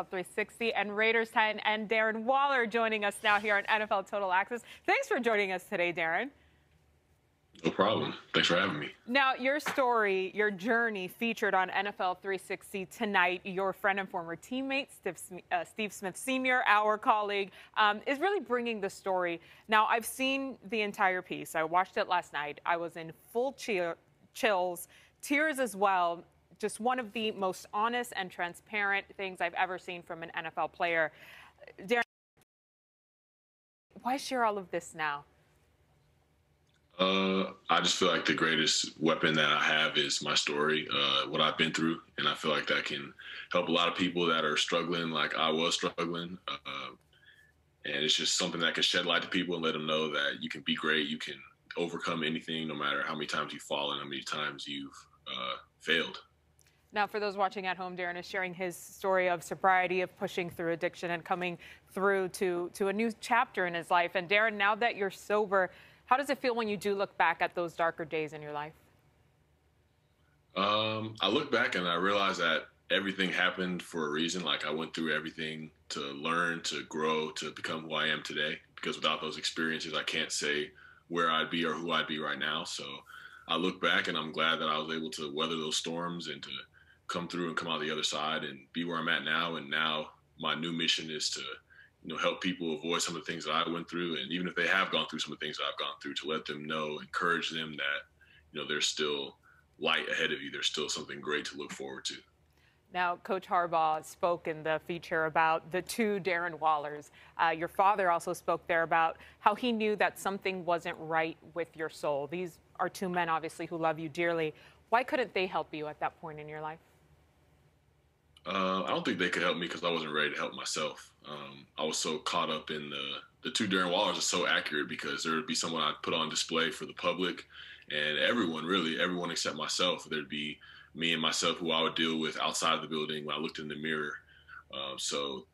360 and Raiders 10 and Darren Waller joining us now here on NFL Total Access. Thanks for joining us today, Darren. No problem. Thanks for having me. Now, your story, your journey featured on NFL 360 tonight. Your friend and former teammate, Steve, uh, Steve Smith Sr., our colleague, um, is really bringing the story. Now, I've seen the entire piece. I watched it last night. I was in full chills, tears as well just one of the most honest and transparent things I've ever seen from an NFL player. Darren, why share all of this now? Uh, I just feel like the greatest weapon that I have is my story, uh, what I've been through, and I feel like that can help a lot of people that are struggling, like I was struggling. Uh, and it's just something that can shed light to people and let them know that you can be great, you can overcome anything, no matter how many times you've fallen, how many times you've uh, failed. Now, for those watching at home, Darren is sharing his story of sobriety, of pushing through addiction, and coming through to, to a new chapter in his life. And Darren, now that you're sober, how does it feel when you do look back at those darker days in your life? Um, I look back and I realize that everything happened for a reason. Like I went through everything to learn, to grow, to become who I am today. Because without those experiences, I can't say where I'd be or who I'd be right now. So I look back and I'm glad that I was able to weather those storms and to come through and come out the other side and be where I'm at now. And now my new mission is to, you know, help people avoid some of the things that I went through. And even if they have gone through some of the things that I've gone through, to let them know, encourage them that, you know, there's still light ahead of you. There's still something great to look forward to. Now, Coach Harbaugh spoke in the feature about the two Darren Wallers. Uh, your father also spoke there about how he knew that something wasn't right with your soul. These are two men, obviously, who love you dearly. Why couldn't they help you at that point in your life? Uh, I don't think they could help me because I wasn't ready to help myself. Um, I was so caught up in the the two Darren Wallers are so accurate because there would be someone I'd put on display for the public and everyone, really, everyone except myself. There'd be me and myself who I would deal with outside of the building when I looked in the mirror. Um, so,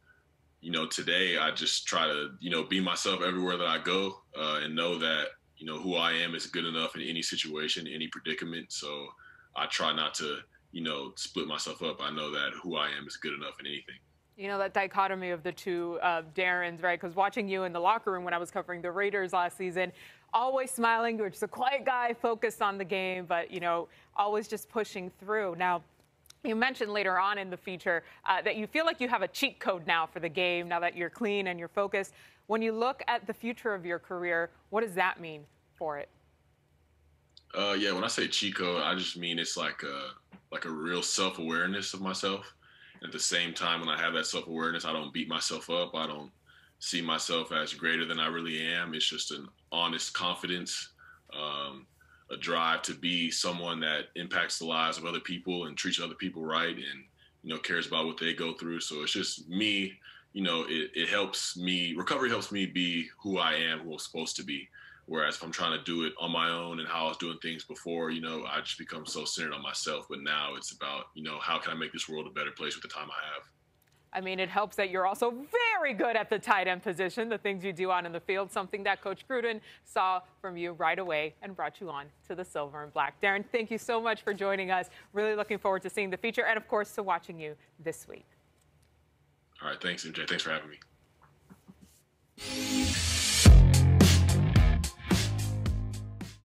you know, today I just try to, you know, be myself everywhere that I go uh, and know that, you know, who I am is good enough in any situation, any predicament. So I try not to you know, split myself up. I know that who I am is good enough in anything. You know, that dichotomy of the two uh, Darrens, right? Because watching you in the locker room when I was covering the Raiders last season, always smiling, you were just a quiet guy, focused on the game, but, you know, always just pushing through. Now, you mentioned later on in the feature uh, that you feel like you have a cheat code now for the game, now that you're clean and you're focused. When you look at the future of your career, what does that mean for it? Uh, yeah, when I say cheat code, I just mean it's like a like a real self awareness of myself. At the same time, when I have that self awareness, I don't beat myself up. I don't see myself as greater than I really am. It's just an honest confidence, um, a drive to be someone that impacts the lives of other people and treats other people right, and you know cares about what they go through. So it's just me. You know, it, it helps me. Recovery helps me be who I am, who I'm supposed to be. Whereas if I'm trying to do it on my own and how I was doing things before, you know, I just become so centered on myself. But now it's about, you know, how can I make this world a better place with the time I have? I mean, it helps that you're also very good at the tight end position, the things you do on in the field, something that Coach Gruden saw from you right away and brought you on to the silver and black. Darren, thank you so much for joining us. Really looking forward to seeing the feature and, of course, to watching you this week. All right. Thanks, MJ. Thanks for having me.